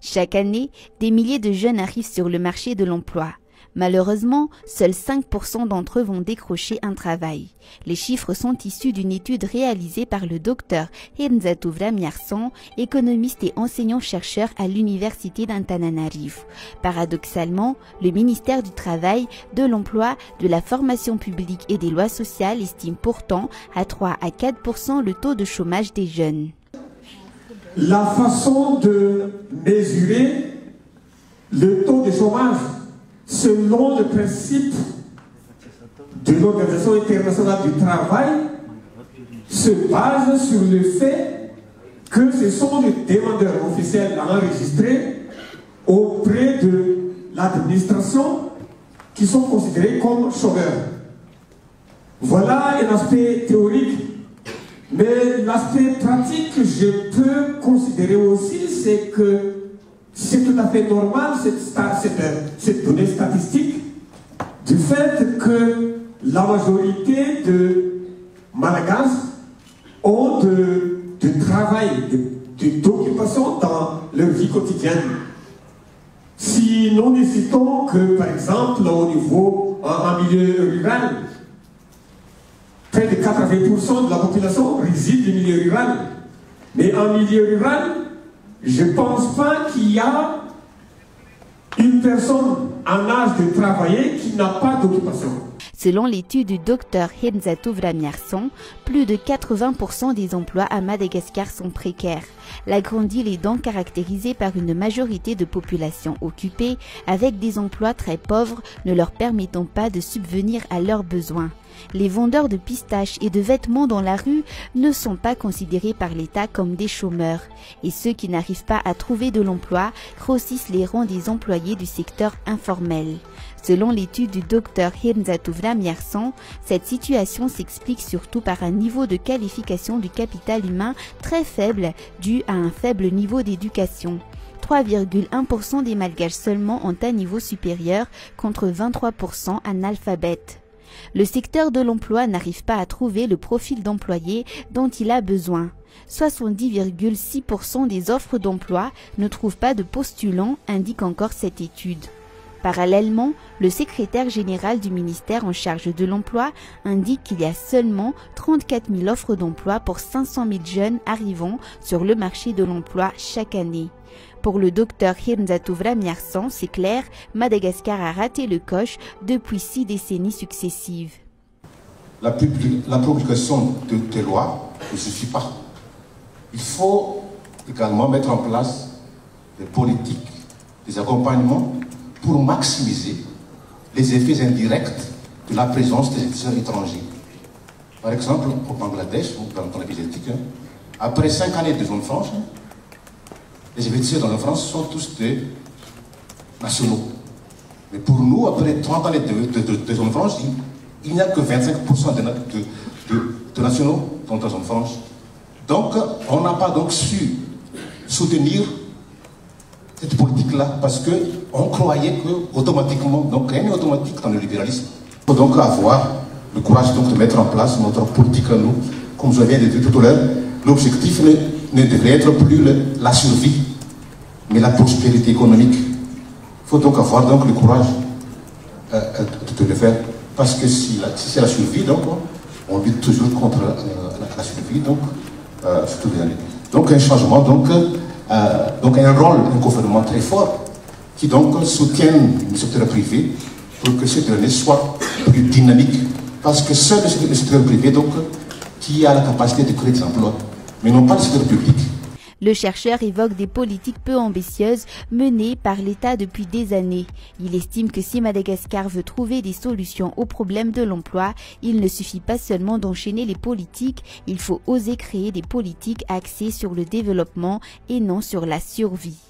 Chaque année, des milliers de jeunes arrivent sur le marché de l'emploi. Malheureusement, seuls 5% d'entre eux vont décrocher un travail. Les chiffres sont issus d'une étude réalisée par le docteur Hirnzatou Vramiarson, économiste et enseignant-chercheur à l'université d'Antananarivo. Paradoxalement, le ministère du Travail, de l'Emploi, de la Formation publique et des lois sociales estime pourtant à 3 à 4% le taux de chômage des jeunes. La façon de mesurer le taux de chômage selon le principe de l'Organisation internationale du travail se base sur le fait que ce sont les demandeurs officiels enregistrés auprès de l'administration qui sont considérés comme chômeurs. Voilà un aspect théorique, mais l'aspect pratique que je peux considérer aussi, c'est que c'est tout à fait normal cette, cette, donnée statistique du fait que la majorité de Malagas ont de travail, d'occupation dans leur vie quotidienne. Si nous décidons que, par exemple, au niveau, en, milieu rural, près de 80% de la population réside au milieu rural, mais en milieu rural, je ne pense pas qu'il y a une personne en âge de travailler qui n'a pas d'occupation. Selon l'étude du docteur Henzato Vramiarson, plus de 80% des emplois à Madagascar sont précaires. La grande île est donc caractérisée par une majorité de population occupée avec des emplois très pauvres ne leur permettant pas de subvenir à leurs besoins. Les vendeurs de pistaches et de vêtements dans la rue ne sont pas considérés par l'État comme des chômeurs. Et ceux qui n'arrivent pas à trouver de l'emploi grossissent les rangs des employés du secteur informel. Selon l'étude du docteur Hirnzatou Vramiarson, cette situation s'explique surtout par un niveau de qualification du capital humain très faible dû à un faible niveau d'éducation. 3,1% des malgaches seulement ont un niveau supérieur contre 23% analphabètes. Le secteur de l'emploi n'arrive pas à trouver le profil d'employé dont il a besoin. 70,6% des offres d'emploi ne trouvent pas de postulants, indique encore cette étude. Parallèlement, le secrétaire général du ministère en charge de l'emploi indique qu'il y a seulement 34 000 offres d'emploi pour 500 000 jeunes arrivant sur le marché de l'emploi chaque année. Pour le docteur Hirnzatou Vramiarsan, c'est clair, Madagascar a raté le coche depuis six décennies successives. La, publication de, des lois ne suffit pas. Il faut également mettre en place des politiques, des accompagnements pour maximiser les effets indirects de la présence des étudiants étrangers. Par exemple, au Bangladesh, dans la hein, après cinq années de zone franche, les investisseurs dans la France sont tous des nationaux. Mais pour nous, après 30 années de, de, de, zone franche, il, n'y a que 25% de, nationaux dans la zone franche. Donc, on n'a pas donc su soutenir cette politique-là parce qu'on croyait que automatiquement, donc rien n'est automatique dans le libéralisme. Il faut donc avoir le courage donc de mettre en place notre politique à nous. Comme je viens de dire tout à l'heure, l'objectif ne, devrait être plus la survie, mais la prospérité économique. Il faut donc avoir donc le courage euh, euh, de, le faire. Parce que si, c'est la survie, donc on lutte toujours contre la, survie, donc euh, surtout les. Donc un changement, donc euh, donc un rôle un gouvernement très fort qui donc soutienne le secteur privé pour que ce dernier soit plus dynamique. Parce que seul le secteur privé donc, qui a la capacité de créer des emplois, mais non pas le secteur public. Le chercheur évoque des politiques peu ambitieuses menées par l'État depuis des années. Il estime que si Madagascar veut trouver des solutions aux problèmes de l'emploi, il ne suffit pas seulement d'enchaîner les politiques, il faut oser créer des politiques axées sur le développement et non sur la survie.